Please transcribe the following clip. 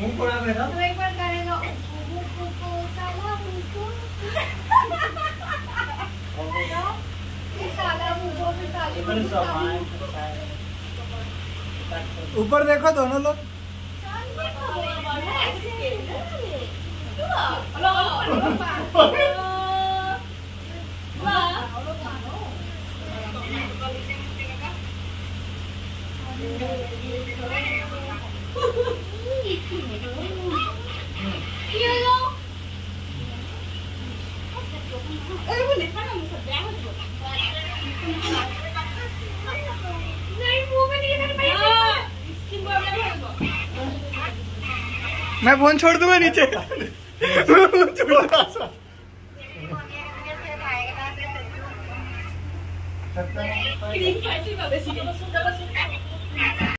Mungkul apa dong? Mungkul karena buku-buku salah mungkul. ऊपर देखो दोनों लोग देखो मैं फ़ोन छोड़ दूँगा नीचे। छोड़ Yeah.